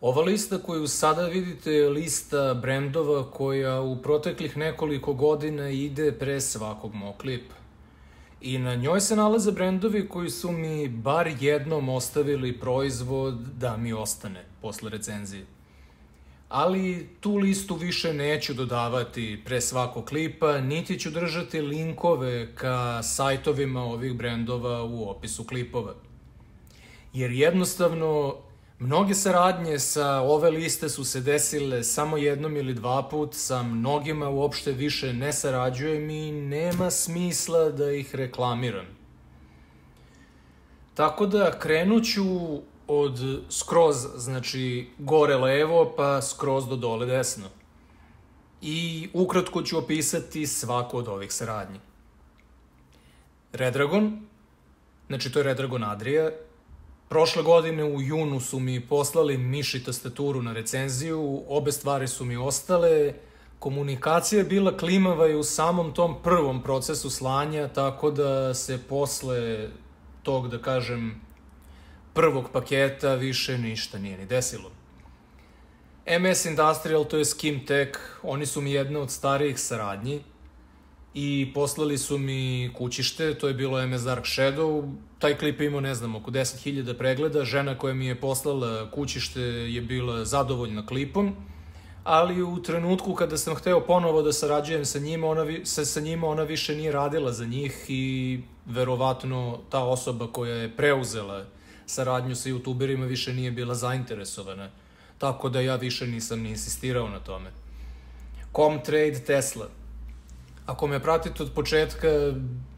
Ova lista koju sada vidite je lista brendova koja u proteklih nekoliko godina ide pre svakog mog klipa. I na njoj se nalaze brendovi koji su mi bar jednom ostavili proizvod da mi ostane posle recenzije. Ali tu listu više neću dodavati pre svakog klipa, niti ću držati linkove ka sajtovima ovih brendova u opisu klipova. Jer jednostavno Mnoge saradnje sa ove liste su se desile samo jednom ili dva put, sa mnogima uopšte više ne sarađujem i nema smisla da ih reklamiram. Tako da krenut ću od skroz, znači gore levo pa skroz do dole desno. I ukratko ću opisati svaku od ovih saradnji. Redragon, znači to je Redragon Adria, Prošle godine u junu su mi poslali miši tastaturu na recenziju, obe stvari su mi ostale, komunikacija je bila klimava i u samom tom prvom procesu slanja, tako da se posle tog, da kažem, prvog paketa više ništa nije ni desilo. MS Industrial, to je Skimtech, oni su mi jedne od starijih saradnji, i poslali su mi kućište, to je bilo MS Dark Shadow, taj klip je imao, ne znam, oko 10.000 pregleda, žena koja mi je poslala kućište je bila zadovoljna klipom, ali u trenutku kada sam hteo ponovo da sarađujem sa njima, ona, sa, sa njima ona više nije radila za njih i verovatno ta osoba koja je preuzela saradnju sa youtuberima više nije bila zainteresovana. Tako da ja više nisam ni insistirao na tome. Comtrade Tesla. Ako me pratite od početka,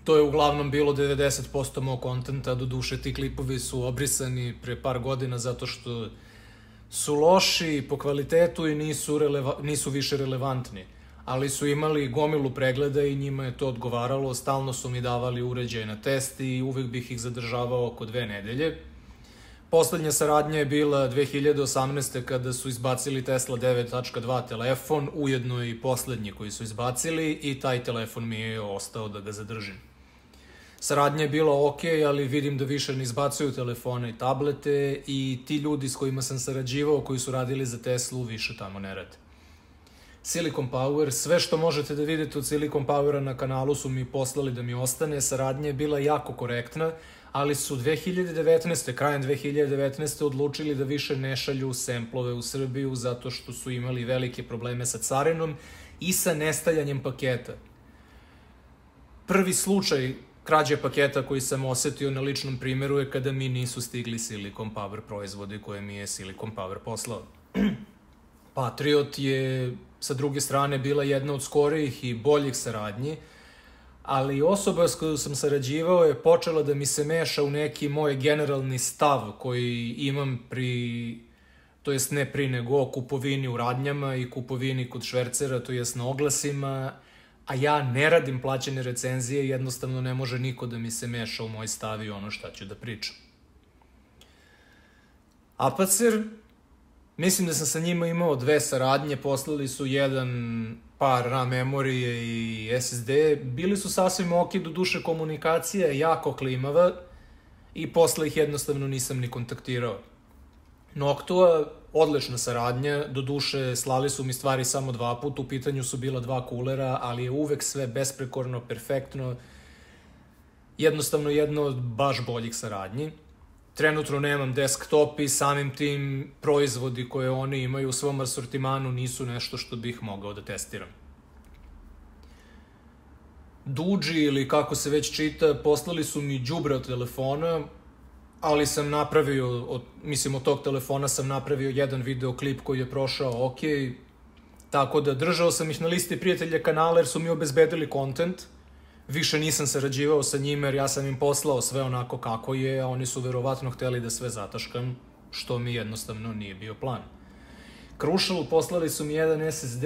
to je uglavnom bilo 90% mog kontenta, do duše ti klipovi su obrisani pre par godina zato što su loši po kvalitetu i nisu, releva, nisu više relevantni. Ali su imali gomilu pregleda i njima je to odgovaralo, stalno su mi davali uređaje na test i uvek bih ih zadržavao oko dve nedelje. Poslednja saradnja je bila 2018. kada su izbacili Tesla 9.2 telefon, ujedno i poslednji koji su izbacili i taj telefon mi je ostao da ga zadržim. Saradnja je bila ok, ali vidim da više ne izbacuju telefone i tablete i ti ljudi s kojima sam sarađivao, koji su radili za Teslu, više tamo ne rade. Silicon Power, sve što možete da vidite od Silicon Powera na kanalu su mi poslali da mi ostane, saradnja je bila jako korektna, ali su 2019. krajem 2019. odlučili da više ne šalju semplove u Srbiju zato što su imali velike probleme sa carinom i sa nestajanjem paketa. Prvi slučaj krađe paketa koji sam osetio na ličnom primjeru je kada mi nisu stigli Silicon Power proizvode koje mi je Silicon Power poslao. Patriot je sa druge strane bila jedna od skorijih i boljih saradnji, ali osoba s kojoj sam sarađivao je počela da mi se meša u neki moj generalni stav koji imam pri, to jest ne pri nego kupovini u radnjama i kupovini kod švercera, to jest na oglasima, a ja ne radim plaćene recenzije, jednostavno ne može niko da mi se meša u moj stav i ono šta ću da pričam. Apacer, mislim da sam sa njima imao dve saradnje, poslali su jedan par RAM memorije i SSD, bili su sasvim ok, do duše komunikacija je jako klimava i posle ih jednostavno nisam ni kontaktirao. Noctua, odlična saradnja, do duše slali su mi stvari samo dva puta, u pitanju su bila dva kulera, ali je uvek sve besprekorno, perfektno, jednostavno jedno od baš boljih saradnji. Trenutno nemam desktop i samim tim proizvodi koje oni imaju u svom asortimanu nisu nešto što bih mogao da testiram. Duđi ili kako se već čita, poslali su mi džubre od telefona, ali sam napravio, od, mislim od tog telefona sam napravio jedan videoklip koji je prošao ok, tako da držao sam ih na listi prijatelja kanala jer su mi obezbedili kontent, više nisam sarađivao sa njima jer ja sam im poslao sve onako kako je, a oni su verovatno hteli da sve zataškam, što mi jednostavno nije bio plan. Crucial poslali su mi jedan SSD,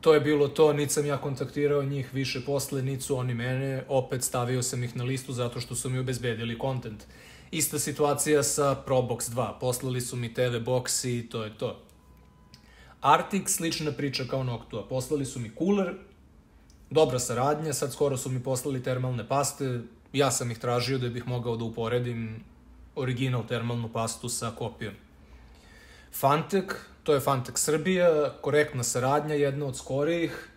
to je bilo to, niti sam ja kontaktirao njih više posle, niti su oni mene, opet stavio sam ih na listu zato što su mi obezbedili kontent. Ista situacija sa Probox 2, poslali su mi TV box i to je to. Arctic, slična priča kao Noctua, poslali su mi cooler, dobra saradnja, sad skoro su mi poslali termalne paste, ja sam ih tražio da bih mogao da uporedim original termalnu pastu sa kopijom. Fantek, to je Fantek Srbija, korektna saradnja, jedna od skorijih.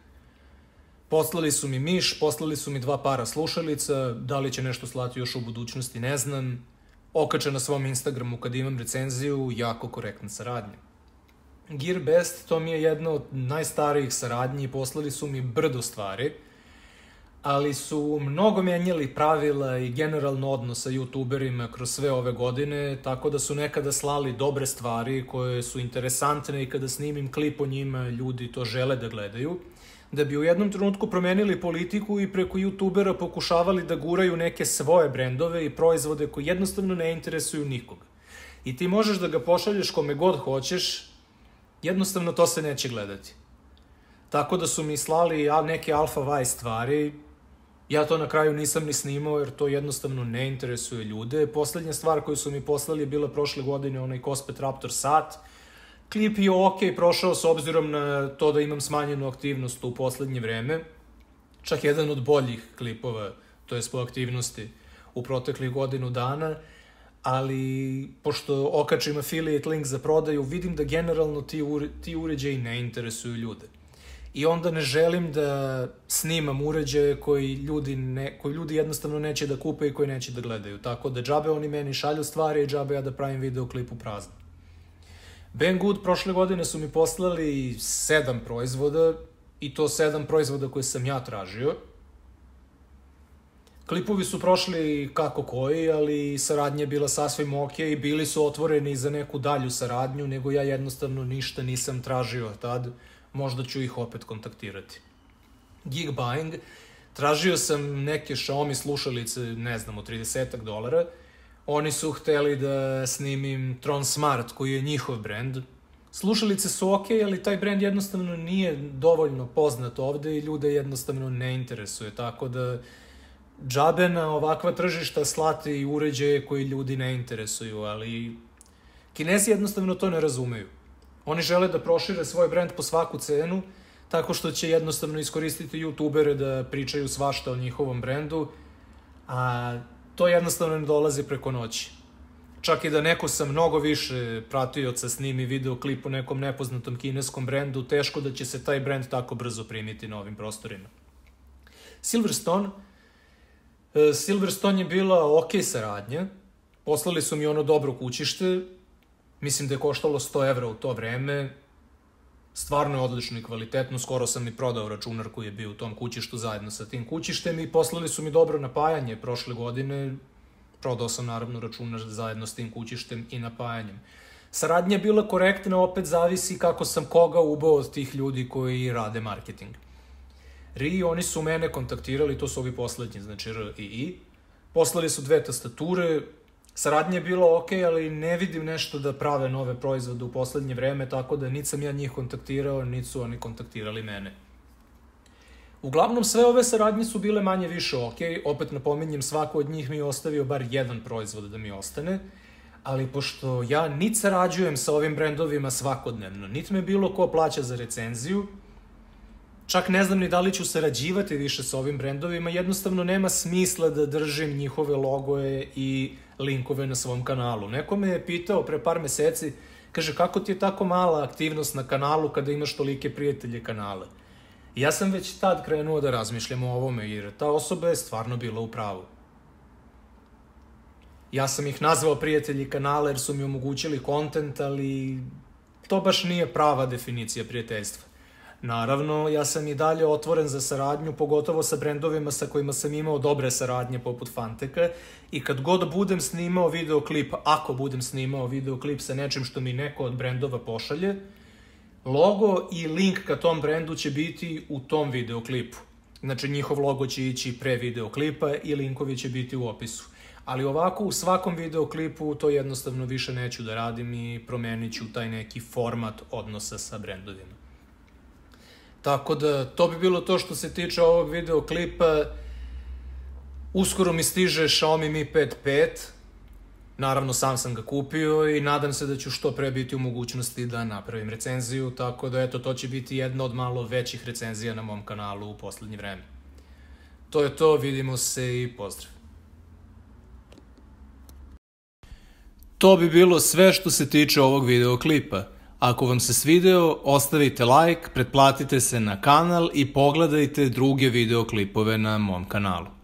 Poslali su mi miš, poslali su mi dva para slušalica, da li će nešto slati još u budućnosti, ne znam. Okače na svom Instagramu kad imam recenziju, jako korektna saradnja. Gear Best, to mi je jedna od najstarijih saradnji poslali su mi brdo stvari, ali su mnogo menjali pravila i generalno odnos sa youtuberima kroz sve ove godine, tako da su nekada slali dobre stvari koje su interesantne i kada snimim klip o njima ljudi to žele da gledaju da bi u jednom trenutku promenili politiku i preko youtubera pokušavali da guraju neke svoje brendove i proizvode koji jednostavno ne interesuju nikog. I ti možeš da ga pošalješ kome god hoćeš, jednostavno to se neće gledati. Tako da su mi slali neke alfa vaj stvari, ja to na kraju nisam ni snimao jer to jednostavno ne interesuje ljude. Poslednja stvar koju su mi poslali je bila prošle godine onaj Cospet Raptor sat, Klip je ok, prošao s obzirom na to da imam smanjenu aktivnost u poslednje vreme. Čak jedan od boljih klipova, to je po aktivnosti u proteklih godinu dana, ali pošto okačim affiliate link za prodaju, vidim da generalno ti, ure, ti uređaji ne interesuju ljude. I onda ne želim da snimam uređaje koji ljudi, ne, koji ljudi jednostavno neće da kupe i koji neće da gledaju. Tako da džabe oni meni šalju stvari i džabe ja da pravim videoklip u prazno. Banggood prošle godine su mi poslali sedam proizvoda i to sedam proizvoda koje sam ja tražio. Klipovi su prošli kako koji, ali saradnja je bila sasvim ok i bili su otvoreni za neku dalju saradnju, nego ja jednostavno ništa nisam tražio tad. Možda ću ih opet kontaktirati. Geek Buying, tražio sam neke Xiaomi slušalice, ne znam, od 30 dolara, Oni su hteli da snimim Tron Smart, koji je njihov brend. Slušalice su ok, ali taj brend jednostavno nije dovoljno poznat ovde i ljude jednostavno ne interesuje, tako da džabe na ovakva tržišta slati uređaje koji ljudi ne interesuju, ali Kinezi jednostavno to ne razumeju. Oni žele da prošire svoj brend po svaku cenu, tako što će jednostavno iskoristiti youtubere da pričaju svašta o njihovom brendu, a to jednostavno ne dolazi preko noći. Čak i da neko sa mnogo više pratioca snimi videoklip o nekom nepoznatom kineskom brendu, teško da će se taj brend tako brzo primiti na ovim prostorima. Silverstone, Silverstone je bila ok saradnja, poslali su mi ono dobro kućište, mislim da je koštalo 100 evra u to vreme, stvarno je odlično i kvalitetno, skoro sam i prodao računar koji je bio u tom kućištu zajedno sa tim kućištem i poslali su mi dobro napajanje prošle godine, prodao sam naravno računar zajedno s tim kućištem i napajanjem. Saradnja je bila korektna, opet zavisi kako sam koga ubao od tih ljudi koji rade marketing. RI, oni su mene kontaktirali, to su ovi poslednji, znači R i I. Poslali su dve tastature, Saradnja je bila ok, ali ne vidim nešto da prave nove proizvode u poslednje vreme, tako da niti sam ja njih kontaktirao, niti su oni kontaktirali mene. Uglavnom, sve ove saradnje su bile manje više ok, opet napominjem, svako od njih mi je ostavio bar jedan proizvod da mi ostane, ali pošto ja nit sarađujem sa ovim brendovima svakodnevno, niti me bilo ko plaća za recenziju, čak ne znam ni da li ću sarađivati više sa ovim brendovima, jednostavno nema smisla da držim njihove logoje i linkove na svom kanalu. Neko me je pitao pre par meseci, kaže kako ti je tako mala aktivnost na kanalu kada imaš tolike prijatelje kanale. I ja sam već tad krenuo da razmišljam o ovome, jer ta osoba je stvarno bila u pravu. Ja sam ih nazvao prijatelji kanala jer su mi omogućili kontent, ali to baš nije prava definicija prijateljstva. Naravno, ja sam i dalje otvoren za saradnju, pogotovo sa brendovima sa kojima sam imao dobre saradnje poput Fanteka i kad god budem snimao videoklip, ako budem snimao videoklip sa nečim što mi neko od brendova pošalje, logo i link ka tom brendu će biti u tom videoklipu. Znači, njihov logo će ići pre videoklipa i linkovi će biti u opisu. Ali ovako, u svakom videoklipu to jednostavno više neću da radim i promenit ću taj neki format odnosa sa brendovima. Tako da, to bi bilo to što se tiče ovog videoklipa. Uskoro mi stiže Xiaomi Mi 5 5. Naravno, sam sam ga kupio i nadam se da ću što pre biti u mogućnosti da napravim recenziju, tako da eto, to će biti jedna od malo većih recenzija na mom kanalu u poslednje vreme. To je to, vidimo se i pozdrav. To bi bilo sve što se tiče ovog videoklipa. Ako vam se svideo, ostavite like, pretplatite se na kanal i pogledajte druge videoklipove na mom kanalu.